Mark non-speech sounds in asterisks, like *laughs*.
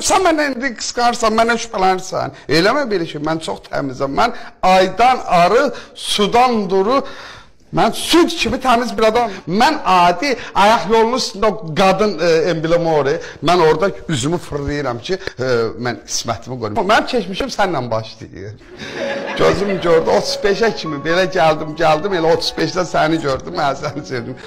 Sən məndən indi qısqanırsan, məndən şübhələnirsən. Eləmə belə şey, mən çox təmizəm. Mən aydan arı, sudan duru, mən süd kimi təmiz bir adam. Mən adi ayaq yolunun üstündə o qadın e, emblemi oraya, mən orada üzümü fırlayıram ki, e, mən qismətimi qoyum. Mənim keçmişim səninlə başlayır. *laughs* Gözüm gördü 35-ə kimi belə gəldim, gəldim, elə 35-də səni gördüm, mən səni sevdim.